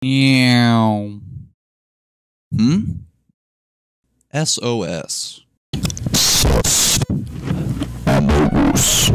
Meow. Hmm? SOS. Amogus.